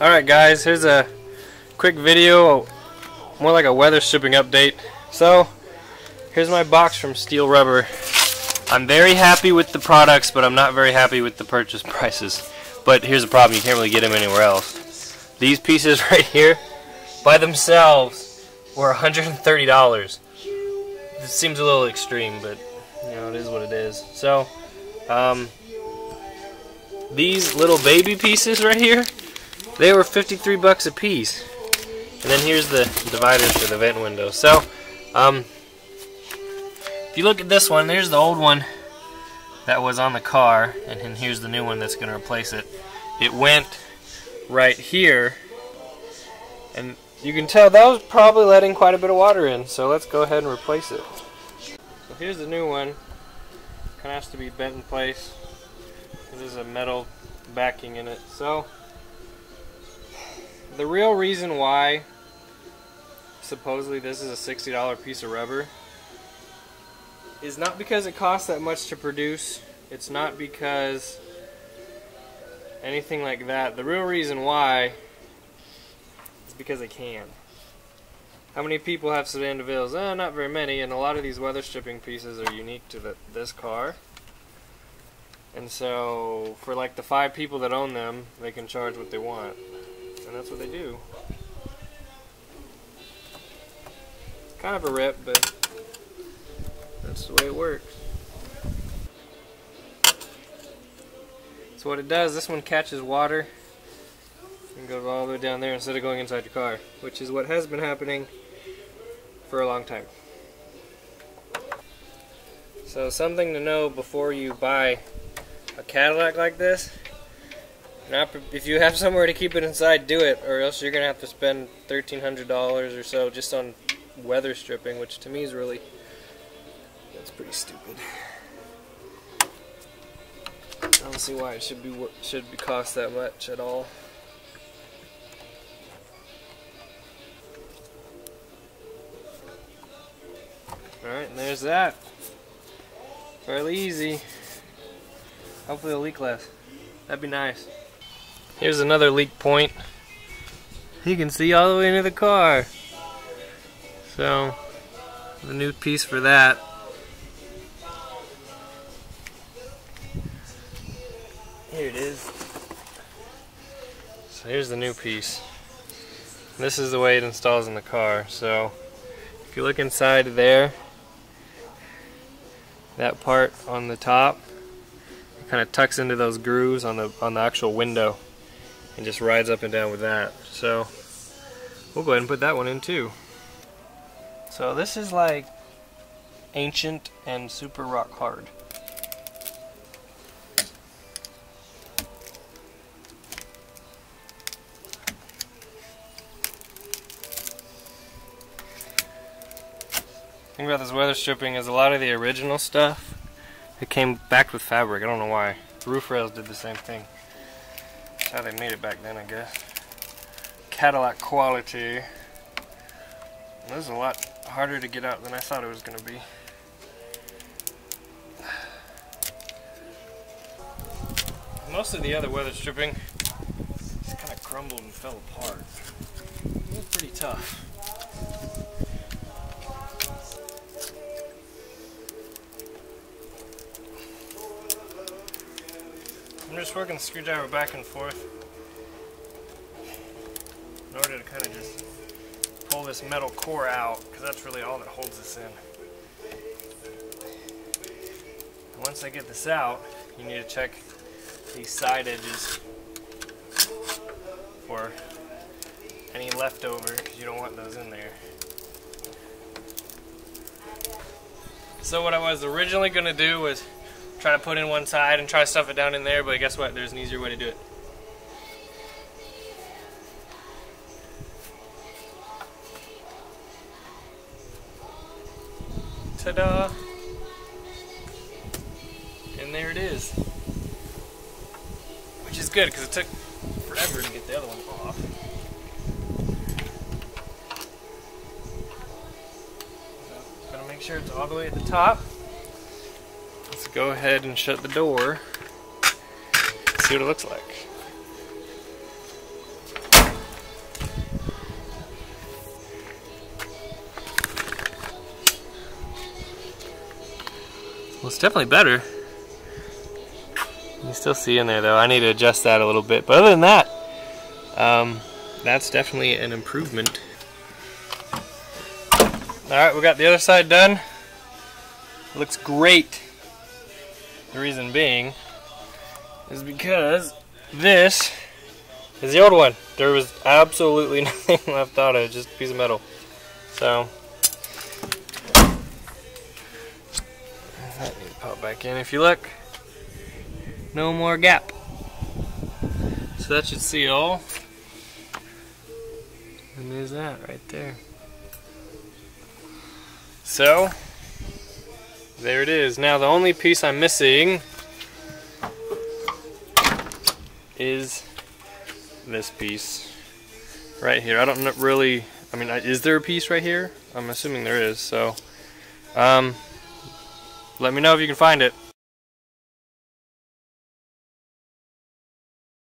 Alright guys, here's a quick video, more like a weather stripping update. So, here's my box from Steele Rubber. I'm very happy with the products, but I'm not very happy with the purchase prices. But here's the problem, you can't really get them anywhere else. These pieces right here, by themselves, were $130. This seems a little extreme, but you know, it is what it is. So, um, these little baby pieces right here, they were 53 bucks a piece. And then here's the dividers for the vent window. So, um, if you look at this one, there's the old one that was on the car, and then here's the new one that's going to replace it. It went right here, and you can tell that was probably letting quite a bit of water in, so let's go ahead and replace it. So here's the new one. Kind of has to be bent in place. There's a metal backing in it. So, the real reason why supposedly this is a $60 piece of rubber is not because it costs that much to produce. It's not because anything like that. The real reason why is because they can. How many people have sedan DeVilles? Eh, not very many, and a lot of these weather stripping pieces are unique to the, this car. And so, for like the five people that own them, they can charge what they want. And that's what they do. Kind of a rip, but that's the way it works. So what it does, this one catches water and goes all the way down there instead of going inside your car, which is what has been happening for a long time. So something to know before you buy a Cadillac like this, not, if you have somewhere to keep it inside, do it, or else you're to have to spend $1,300 or so just on weather stripping, which to me is really, that's pretty stupid. I don't see why it should be should be cost that much at all. Alright, and there's that. Fairly easy. Hopefully it'll leak less. That'd be nice. Here's another leak point. You can see all the way into the car. So, the new piece for that. Here it is. So here's the new piece. This is the way it installs in the car. So, if you look inside there, that part on the top kind of tucks into those grooves on the on the actual window and just rides up and down with that. So we'll go ahead and put that one in too. So this is like ancient and super rock hard. thing about this weather stripping is a lot of the original stuff it came back with fabric. I don't know why. Roof rails did the same thing. That's how they made it back then, I guess. Cadillac quality. this is a lot harder to get out than I thought it was going to be. Most of the other weather stripping just kind of crumbled and fell apart. It was pretty tough. I'm just working the screwdriver back and forth in order to kind of just pull this metal core out because that's really all that holds this in. And once I get this out, you need to check these side edges for any leftover because you don't want those in there. So what I was originally going to do was try to put in one side and try to stuff it down in there, but guess what? There's an easier way to do it. Ta-da! And there it is. Which is good, because it took forever to get the other one off. So, gonna make sure it's all the way at the top go ahead and shut the door. See what it looks like. Well, it's definitely better. You still see in there though. I need to adjust that a little bit. But other than that, um, that's definitely an improvement. All right, we got the other side done. Looks great. The reason being is because this is the old one. There was absolutely nothing left on it, just a piece of metal. So, that needs to pop back in. If you look, no more gap. So that should seal. And there's that right there. So, there it is. Now the only piece I'm missing is this piece right here. I don't really, I mean, is there a piece right here? I'm assuming there is, so um, let me know if you can find it.